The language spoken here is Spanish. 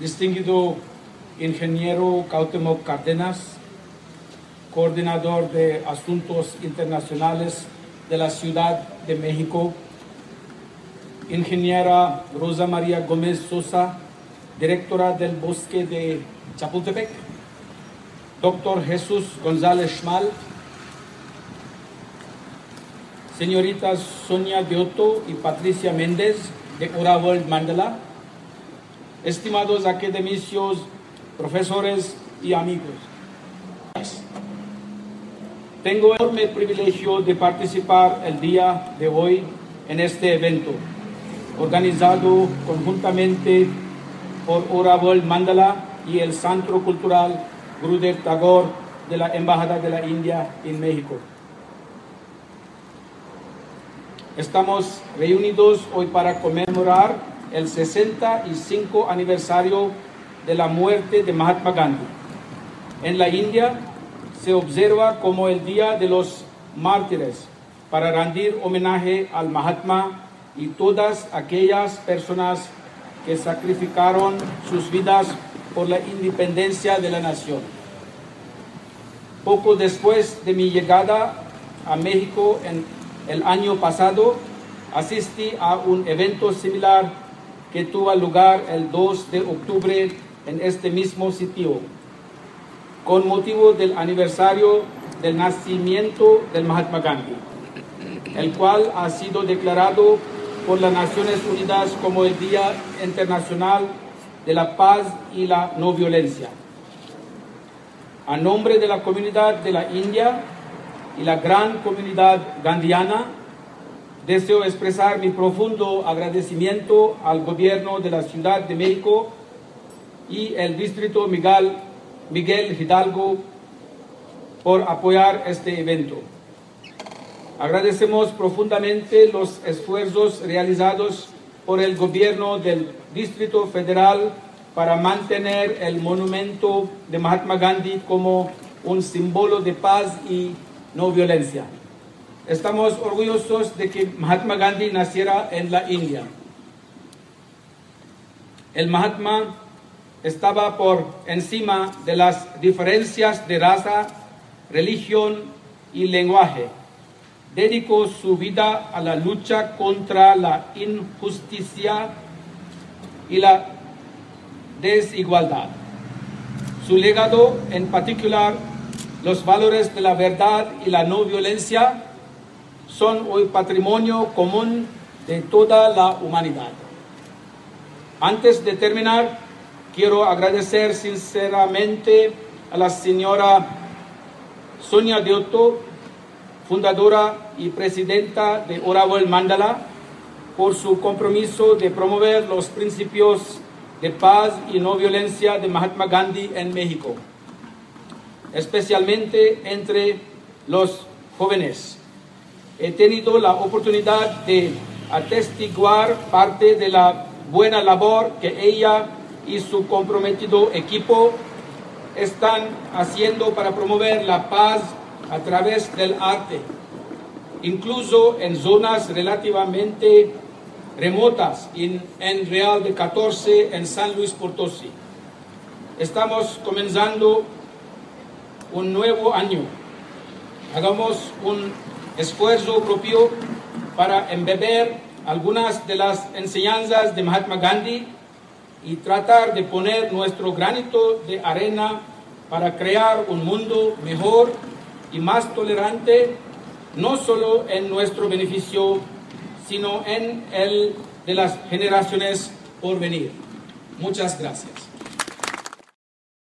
distinguido ingeniero Cuauhtémoc Cárdenas, coordinador de Asuntos Internacionales de la Ciudad de México, ingeniera Rosa María Gómez Sosa, directora del Bosque de Chapultepec, doctor Jesús González Schmal, señoritas Sonia Giotto y Patricia Méndez de Ora World Mandala, estimados academicios, profesores y amigos. Tengo el enorme privilegio de participar el día de hoy en este evento, organizado conjuntamente por Ora World Mandala y el Centro Cultural Gurudev Tagore de la Embajada de la India en México. Estamos reunidos hoy para conmemorar el 65 aniversario de la muerte de Mahatma Gandhi. En la India se observa como el Día de los Mártires para rendir homenaje al Mahatma y todas aquellas personas que sacrificaron sus vidas por la independencia de la nación. Poco después de mi llegada a México en el año pasado, asistí a un evento similar que tuvo lugar el 2 de octubre en este mismo sitio, con motivo del aniversario del nacimiento del Mahatma Gandhi, el cual ha sido declarado por las Naciones Unidas como el Día Internacional de la Paz y la No Violencia. A nombre de la comunidad de la India y la gran comunidad gandiana, deseo expresar mi profundo agradecimiento al gobierno de la Ciudad de México y el Distrito Miguel, Miguel Hidalgo por apoyar este evento. Agradecemos profundamente los esfuerzos realizados por el gobierno del Distrito Federal para mantener el monumento de Mahatma Gandhi como un símbolo de paz y no violencia. Estamos orgullosos de que Mahatma Gandhi naciera en la India. El Mahatma estaba por encima de las diferencias de raza, religión y lenguaje. Dedicó su vida a la lucha contra la injusticia y la desigualdad. Su legado, en particular los valores de la verdad y la no violencia, son hoy patrimonio común de toda la humanidad. Antes de terminar, quiero agradecer sinceramente a la señora Sonia Diotto, fundadora y presidenta de Oravel Mandala, por su compromiso de promover los principios de paz y no violencia de Mahatma Gandhi en México, especialmente entre los jóvenes. He tenido la oportunidad de atestiguar parte de la buena labor que ella y su comprometido equipo están haciendo para promover la paz a través del arte, incluso en zonas relativamente remotas en, Real de 14 en San Luis Potosí. Estamos comenzando un nuevo año. Hagamos un esfuerzo propio para embeber algunas de las enseñanzas de Mahatma Gandhi y tratar de poner nuestro granito de arena para crear un mundo mejor y más tolerante, no solo en nuestro beneficio, sino en el de las generaciones por venir. Muchas gracias.